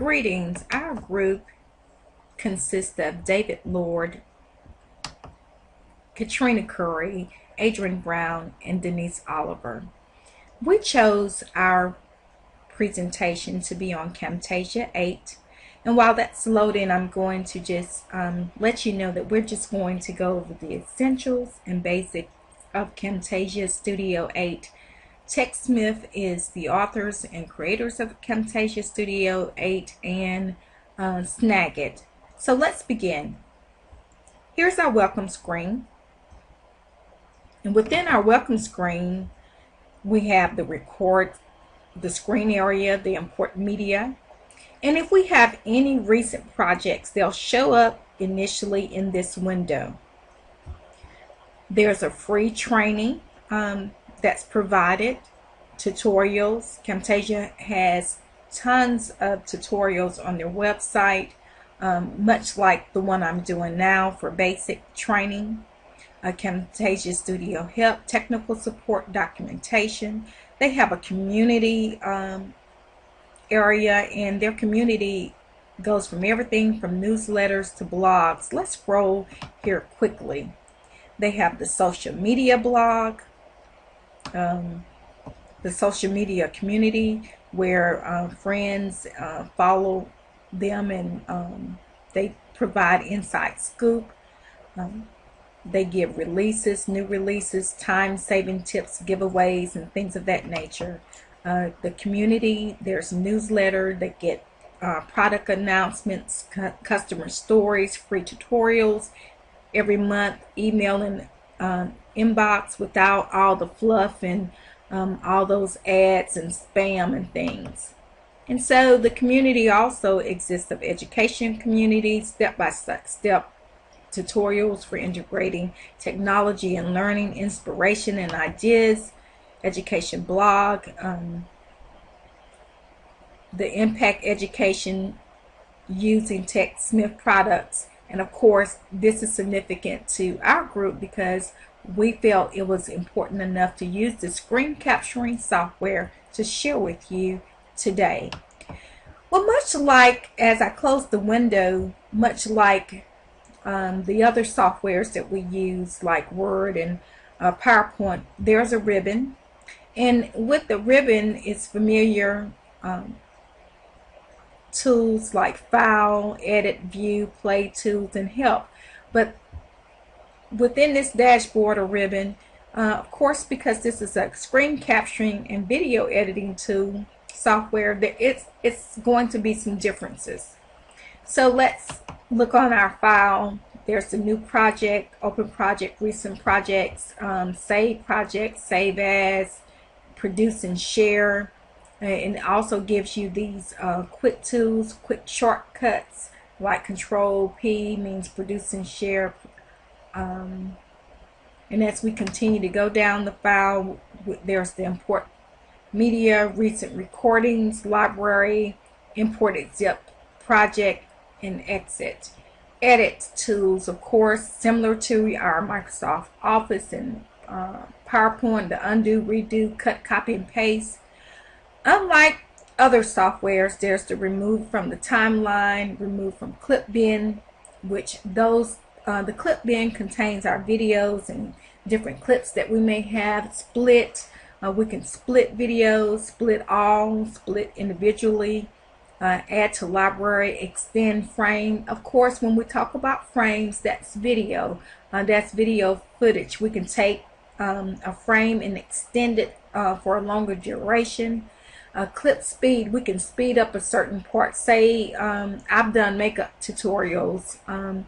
Greetings. Our group consists of David Lord, Katrina Currie, Adrienne Brown, and Denise Tolliver. We chose our presentation to be on Camtasia 8. And while that's loading, I'm going to just um, let you know that we're just going to go over the essentials and basics of Camtasia Studio 8 TechSmith is the authors and creators of Camtasia Studio 8 and uh, Snagit. So let's begin. Here's our welcome screen. And within our welcome screen, we have the record, the screen area, the import media. And if we have any recent projects, they'll show up initially in this window. There's a free training um, that's provided tutorials. Camtasia has tons of tutorials on their website, um, much like the one I'm doing now for basic training. Uh, Camtasia Studio Help, technical support, documentation. They have a community um, area, and their community goes from everything from newsletters to blogs. Let's scroll here quickly. They have the social media blog, um, the social media community where uh, friends uh, follow them and um, they provide inside scoop. Um, they give releases, new releases, time saving tips, giveaways, and things of that nature. Uh, the community, there's newsletter that get uh, product announcements, cu customer stories, free tutorials every month, emailing um, inbox without all the fluff and um, all those ads and spam and things. And so the community also exists of education community, step-by-step tutorials for integrating technology and learning, inspiration and ideas, education blog, um, the impact education using TechSmith products. And of course, this is significant to our group because we felt it was important enough to use the screen capturing software to share with you today. Well, much like as I close the window, much like um, the other softwares that we use like Word and uh, PowerPoint, there's a ribbon. And with the ribbon, it's familiar um, tools like File, Edit, View, Play Tools, and Help. But within this dashboard or ribbon, uh, of course, because this is a screen capturing and video editing tool software, that it's, it's going to be some differences. So let's look on our file. There's the new project, open project, recent projects, um, save project, save as, produce and share. And it also gives you these uh, quick tools, quick shortcuts like control P means produce and share, um, and as we continue to go down the file, there's the import media, recent recordings, library, imported zip project, and exit. Edit tools, of course, similar to our Microsoft Office and uh, PowerPoint, the undo, redo, cut, copy, and paste. Unlike other softwares, there's the remove from the timeline, remove from clip bin, which those uh, the clip bin contains our videos and different clips that we may have split. Uh, we can split videos, split all, split individually, uh, add to library, extend frame. Of course, when we talk about frames, that's video. Uh, that's video footage. We can take um, a frame and extend it uh, for a longer duration. Uh, clip speed, we can speed up a certain part. Say um, I've done makeup tutorials um,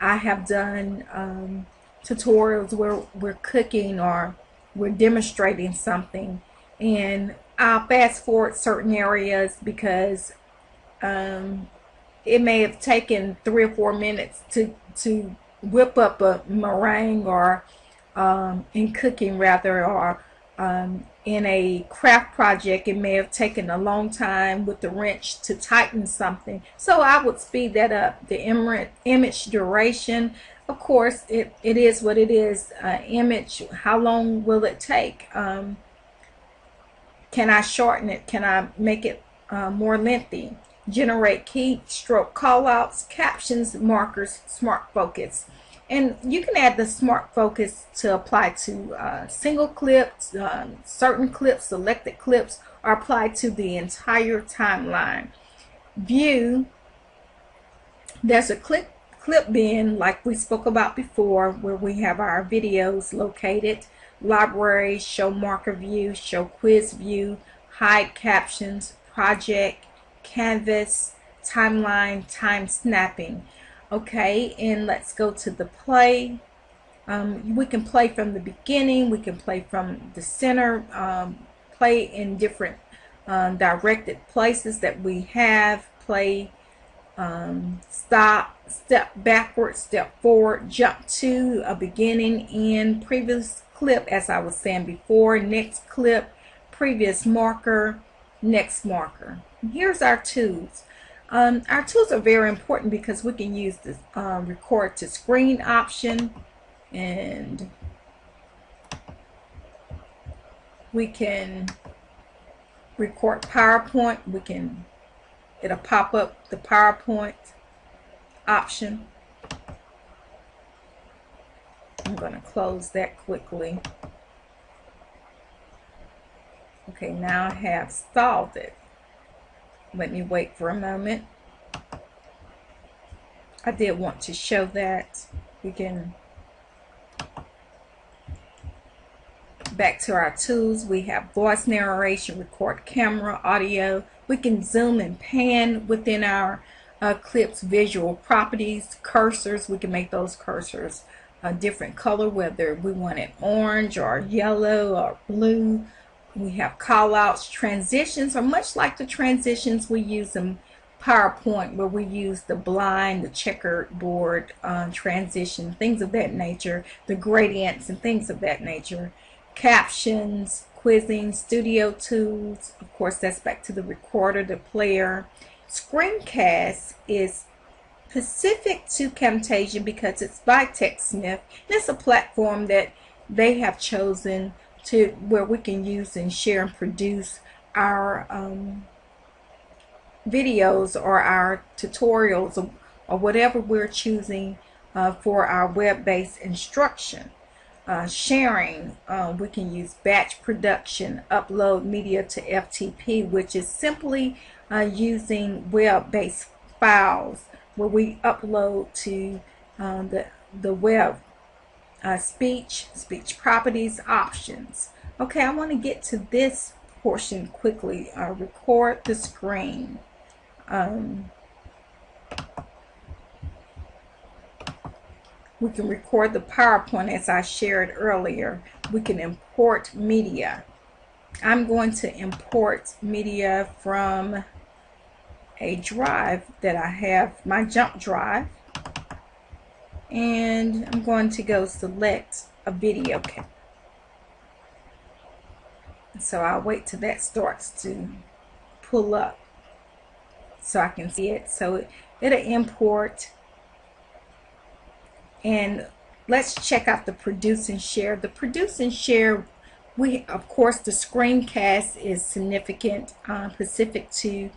I have done um, tutorials where we're cooking or we're demonstrating something. And I'll fast forward certain areas because um, it may have taken three or four minutes to to whip up a meringue or um, in cooking rather or um, in a craft project, it may have taken a long time with the wrench to tighten something. So I would speed that up. The image duration, of course, it, it is what it is. Uh, image, how long will it take? Um, can I shorten it? Can I make it uh, more lengthy? generate keystroke callouts, captions, markers, smart focus. And you can add the smart focus to apply to uh, single clips, uh, certain clips, selected clips, or apply to the entire timeline. View, there's a clip, clip bin like we spoke about before where we have our videos located. Library, show marker view, show quiz view, hide captions, project, canvas, timeline, time snapping. Okay, and let's go to the play. Um, we can play from the beginning, we can play from the center, um, play in different um, directed places that we have, play, um, stop, step backward, step forward, jump to a beginning, end, previous clip, as I was saying before, next clip, previous marker, next marker. Here's our tools. Um, our tools are very important because we can use the uh, record to screen option and we can record PowerPoint. We can, it'll pop up the PowerPoint option. I'm going to close that quickly. Okay, now I have stalled it. Let me wait for a moment. I did want to show that. We can back to our tools. We have voice narration, record camera, audio. We can zoom and pan within our uh, clips visual properties, cursors. We can make those cursors a different color, whether we want it orange or yellow or blue. We have callouts. Transitions are much like the transitions we use in PowerPoint where we use the blind, the checkered board uh, transition, things of that nature, the gradients and things of that nature. Captions, quizzing, studio tools. Of course, that's back to the recorder, the player. Screencast is specific to Camtasia because it's by TechSmith. It's a platform that they have chosen to where we can use and share and produce our um, videos or our tutorials or, or whatever we're choosing uh, for our web-based instruction. Uh, sharing, uh, we can use batch production, upload media to FTP, which is simply uh, using web-based files where we upload to uh, the, the web uh, speech, speech properties, options. Okay, I want to get to this portion quickly. Uh, record the screen. Um, we can record the PowerPoint as I shared earlier. We can import media. I'm going to import media from a drive that I have, my jump drive and I'm going to go select a video clip. So I'll wait till that starts to pull up so I can see it. So it'll import and let's check out the produce and share. The produce and share, we of course the screencast is significant, uh, specific to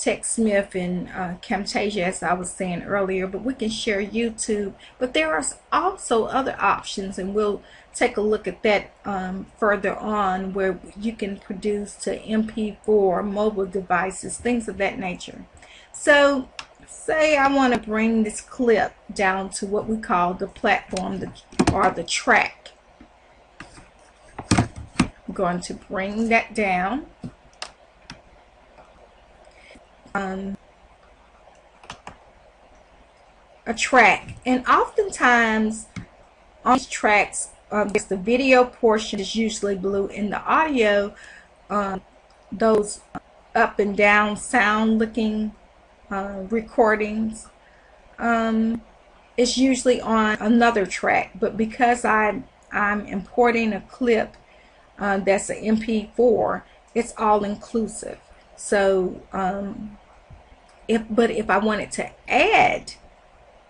TechSmith and uh, Camtasia, as I was saying earlier, but we can share YouTube. But there are also other options, and we'll take a look at that um, further on, where you can produce to MP4, mobile devices, things of that nature. So, say I want to bring this clip down to what we call the platform or the track. I'm going to bring that down um, a track. And oftentimes on these tracks, um, the video portion is usually blue. In the audio, um, those up and down sound looking uh, recordings um, is usually on another track. But because I, I'm importing a clip uh, that's an MP4, it's all inclusive. So um, if but if I wanted to add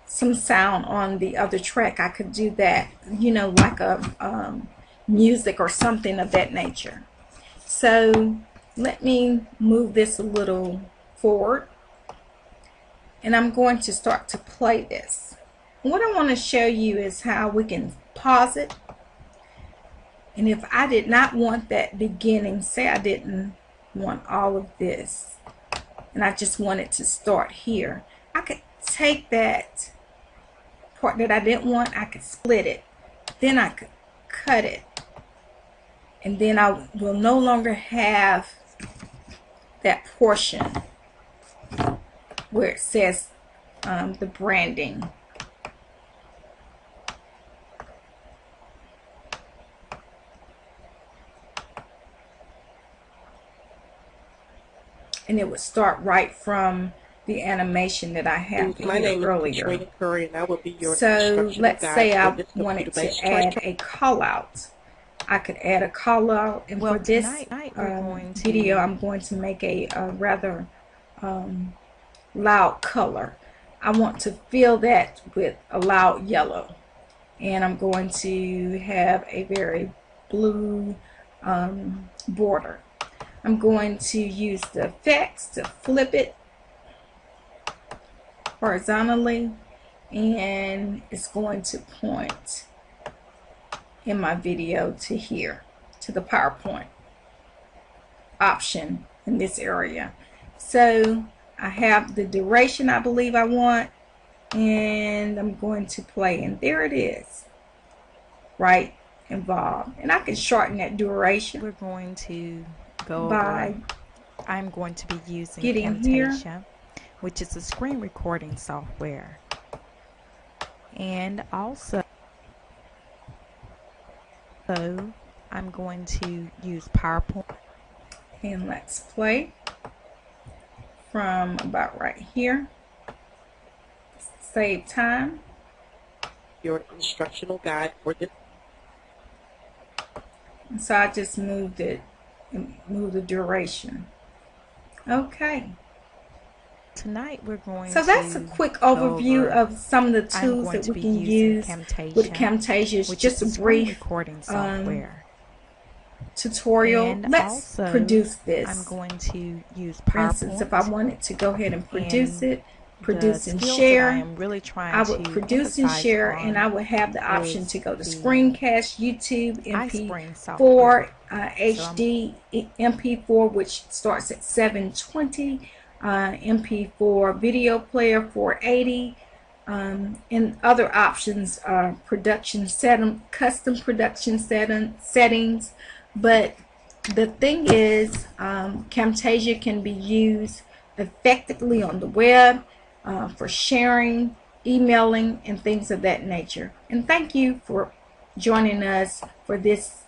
some sound on the other track, I could do that, you know, like a um, music or something of that nature. So let me move this a little forward and I'm going to start to play this. what I want to show you is how we can pause it. And if I did not want that beginning, say I didn't want all of this, and I just wanted to start here, I could take that part that I didn't want, I could split it. Then I could cut it. And then I will no longer have that portion where it says um, the branding. And it would start right from the animation that I have My name earlier. is Katrina Currie, and I will be your so let's say I wanted to add a call out. I could add a call out, and Well, for this tonight- tonight um, going to- video, I'm going to make a, a rather um, loud color. I want to fill that with a loud yellow, and I'm going to have a very blue um, border. I'm going to use the effects to flip it horizontally and it's going to point in my video to here to the PowerPoint option in this area. So I have the duration I believe I want and I'm going to play and there it is right involved. And I can shorten that duration. We're going to go by over. I'm going to be using getting here. Camtasia, which is a screen recording software. And also, so I'm going to use PowerPoint. and let's play from about right here save time Your instructional guide for this so I just moved it and moved the duration. Okay. Tonight we're going so that's a quick overview over- of some of the tools that we can use Camtasia, with Camtasia. It's just a brief recording um, software. tutorial. And let's also, produce this. I'm going to use for instance if I wanted to go ahead and produce And it produce and share I am really trying I would produce and share, and I would have the option to go to screencast, YouTube, iSpring MP4, uh, HD, MP4, which starts at 720, uh, MP4 video player 480, um, and other options are production setting, custom production setting, settings. But the thing is, um, Camtasia can be used effectively on the web uh, for sharing, emailing, and things of that nature. And thank you for joining us for this